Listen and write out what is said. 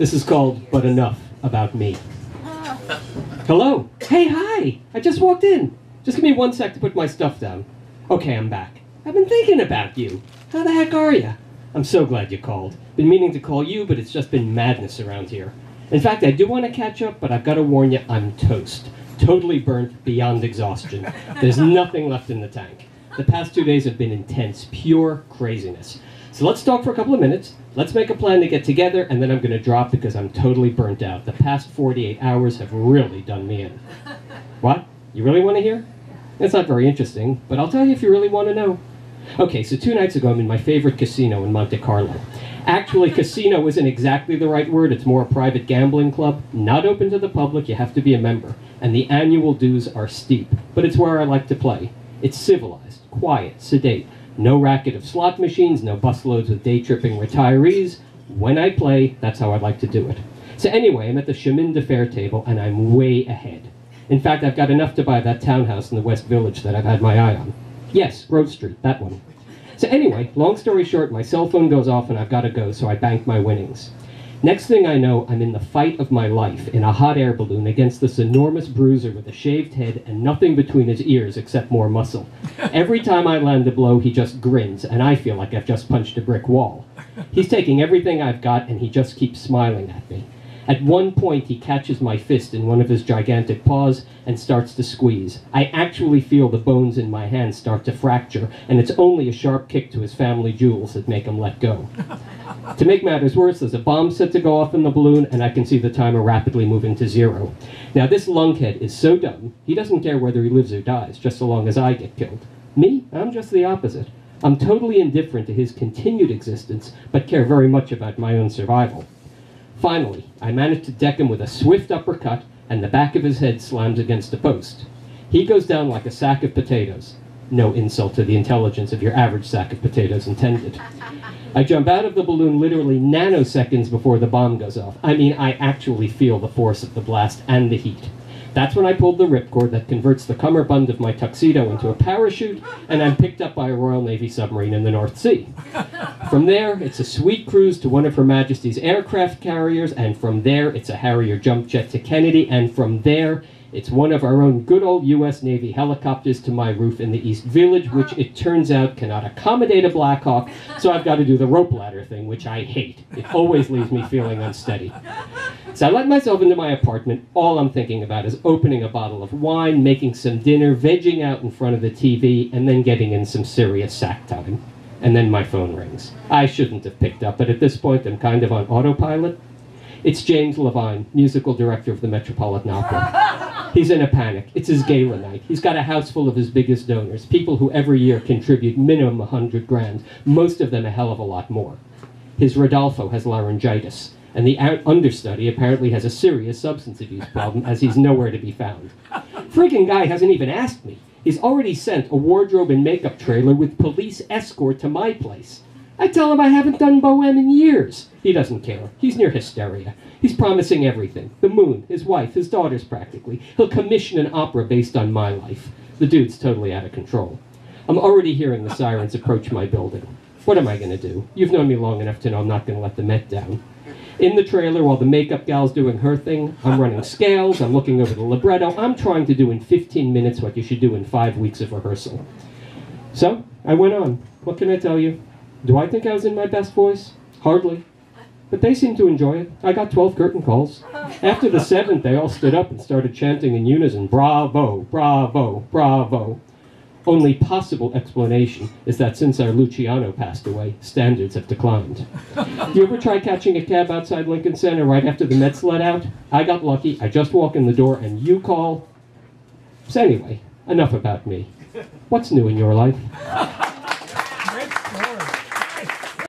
This is called But Enough About Me. Hello. Hey, hi. I just walked in. Just give me one sec to put my stuff down. Okay, I'm back. I've been thinking about you. How the heck are you? I'm so glad you called. Been meaning to call you, but it's just been madness around here. In fact, I do want to catch up, but I've got to warn you, I'm toast. Totally burnt beyond exhaustion. There's nothing left in the tank. The past two days have been intense, pure craziness. So let's talk for a couple of minutes. Let's make a plan to get together, and then I'm going to drop because I'm totally burnt out. The past 48 hours have really done me in. What? You really want to hear? It's not very interesting, but I'll tell you if you really want to know. Okay, so two nights ago, I'm in my favorite casino in Monte Carlo. Actually, casino isn't exactly the right word. It's more a private gambling club. Not open to the public, you have to be a member. And the annual dues are steep. But it's where I like to play. It's civilized, quiet, sedate. No racket of slot machines, no busloads of day tripping retirees. When I play, that's how I like to do it. So anyway, I'm at the Chemin de Fer table, and I'm way ahead. In fact, I've got enough to buy that townhouse in the West Village that I've had my eye on. Yes, Grove Street, that one. So anyway, long story short, my cell phone goes off and I've got to go, so I bank my winnings. Next thing I know, I'm in the fight of my life in a hot air balloon against this enormous bruiser with a shaved head and nothing between his ears except more muscle. Every time I land a blow, he just grins, and I feel like I've just punched a brick wall. He's taking everything I've got and he just keeps smiling at me. At one point, he catches my fist in one of his gigantic paws and starts to squeeze. I actually feel the bones in my hand start to fracture, and it's only a sharp kick to his family jewels that make him let go. to make matters worse, there's a bomb set to go off in the balloon, and I can see the timer rapidly moving to zero. Now, this lunkhead is so dumb, he doesn't care whether he lives or dies, just so long as I get killed. Me, I'm just the opposite. I'm totally indifferent to his continued existence, but care very much about my own survival. Finally, I managed to deck him with a swift uppercut, and the back of his head slams against a post. He goes down like a sack of potatoes. No insult to the intelligence of your average sack of potatoes intended. I jump out of the balloon literally nanoseconds before the bomb goes off. I mean, I actually feel the force of the blast and the heat. That's when I pulled the ripcord that converts the cummerbund of my tuxedo into a parachute, and I'm picked up by a Royal Navy submarine in the North Sea. From there, it's a sweet cruise to one of Her Majesty's aircraft carriers, and from there, it's a Harrier jump jet to Kennedy, and from there, it's one of our own good old U.S. Navy helicopters to my roof in the East Village, which it turns out cannot accommodate a Black Hawk, so I've got to do the rope ladder thing, which I hate. It always leaves me feeling unsteady. So I let myself into my apartment. All I'm thinking about is opening a bottle of wine, making some dinner, vegging out in front of the TV, and then getting in some serious sack time. And then my phone rings. I shouldn't have picked up, but at this point I'm kind of on autopilot. It's James Levine, musical director of the Metropolitan Opera. He's in a panic. It's his gala night. He's got a house full of his biggest donors, people who every year contribute minimum a hundred grand, most of them a hell of a lot more. His Rodolfo has laryngitis, and the understudy apparently has a serious substance abuse problem, as he's nowhere to be found. Friggin' guy hasn't even asked me. He's already sent a wardrobe and makeup trailer with police escort to my place. I tell him I haven't done Bohème in years. He doesn't care. He's near hysteria. He's promising everything the moon, his wife, his daughters practically. He'll commission an opera based on my life. The dude's totally out of control. I'm already hearing the sirens approach my building. What am I going to do? You've known me long enough to know I'm not going to let the Met down. In the trailer, while the makeup gal's doing her thing, I'm running scales, I'm looking over the libretto, I'm trying to do in 15 minutes what you should do in five weeks of rehearsal. So, I went on. What can I tell you? Do I think I was in my best voice? Hardly. But they seemed to enjoy it. I got 12 curtain calls. After the seventh, they all stood up and started chanting in unison, Bravo, bravo, bravo. Only possible explanation is that since our Luciano passed away, standards have declined. you ever try catching a cab outside Lincoln Center right after the Mets let out? I got lucky. I just walk in the door and you call. So anyway, enough about me. What's new in your life?